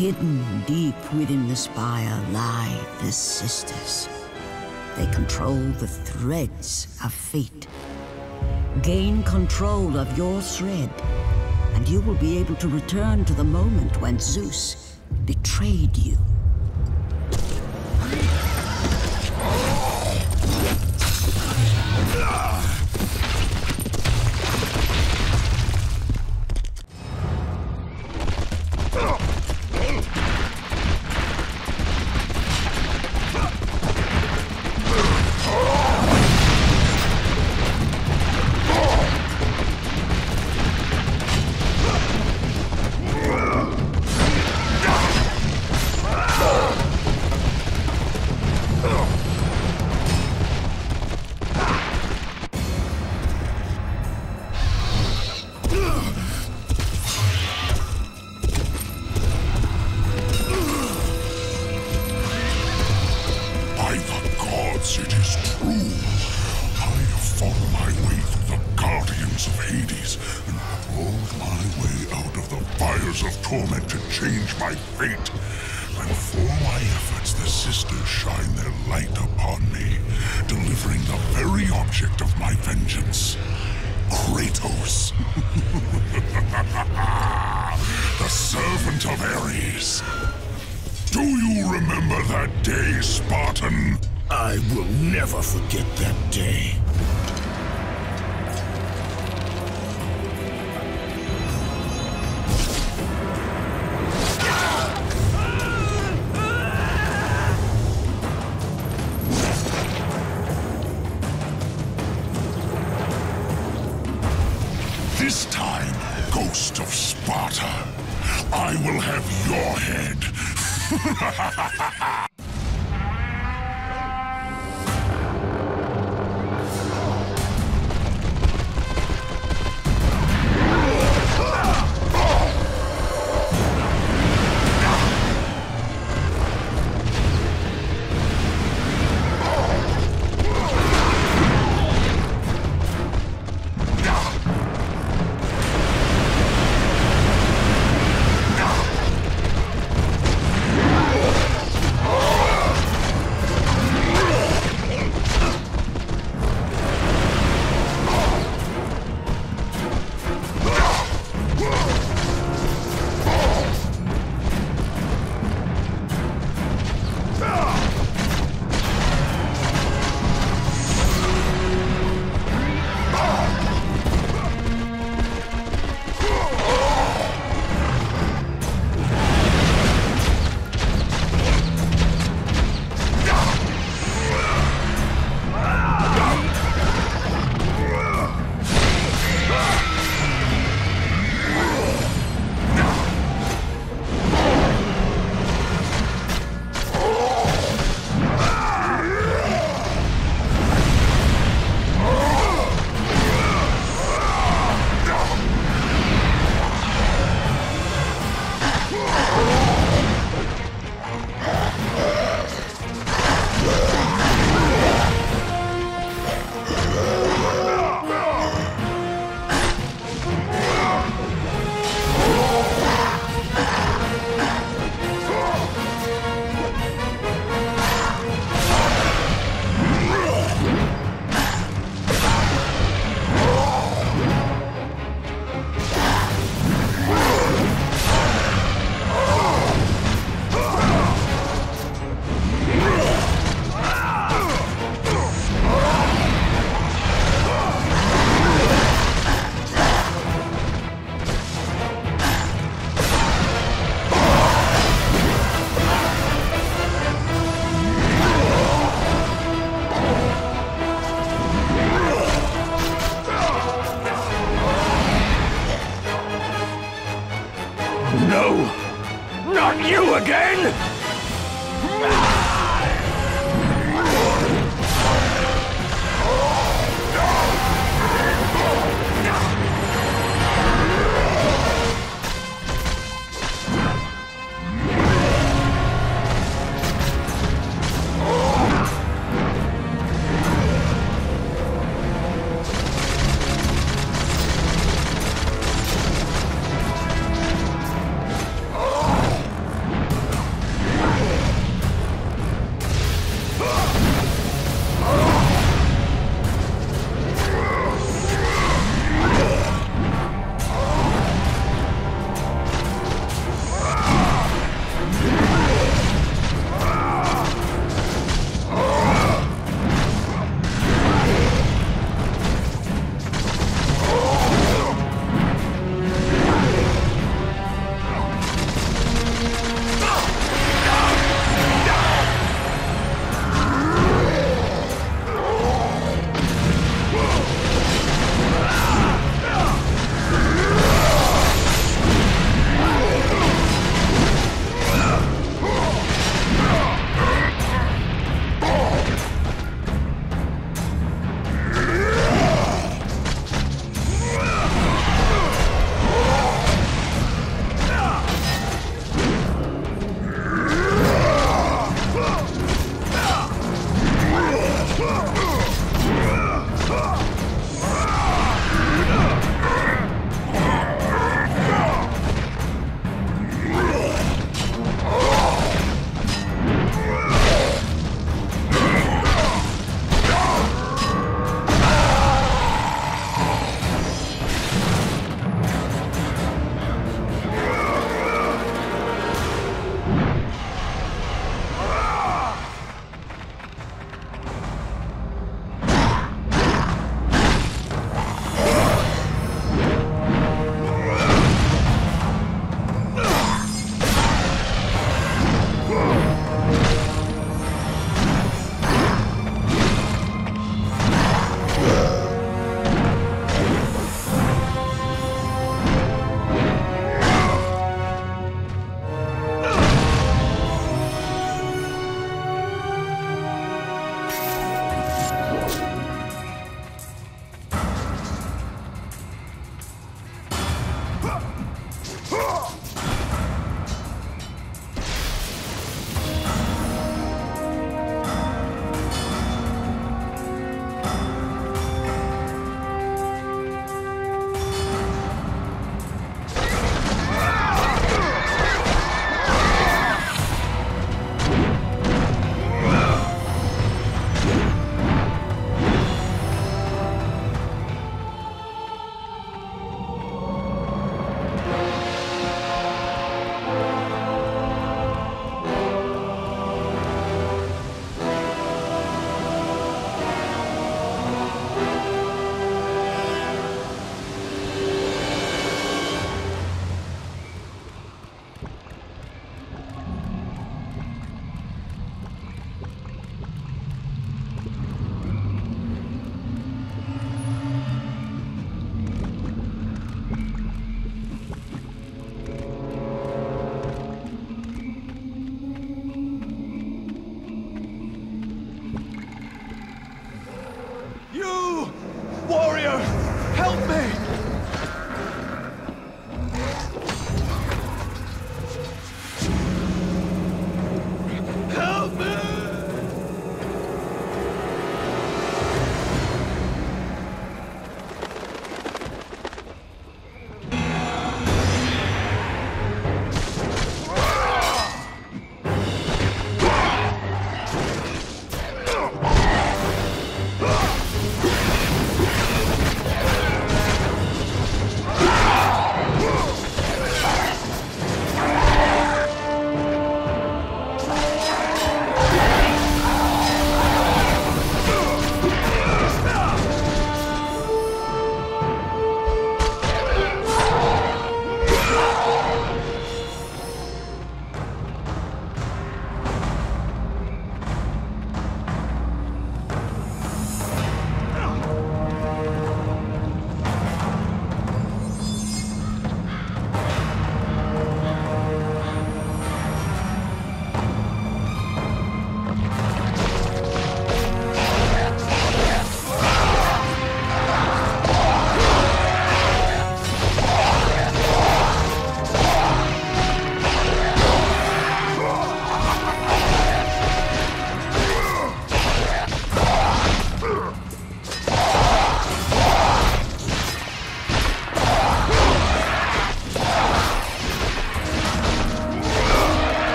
Hidden deep within the spire lie the sisters. They control the threads of fate. Gain control of your thread, and you will be able to return to the moment when Zeus betrayed you. Fires of torment to change my fate. And for my efforts, the sisters shine their light upon me, delivering the very object of my vengeance. Kratos. the servant of Ares. Do you remember that day, Spartan? I will never forget that day. This time, Ghost of Sparta, I will have your head.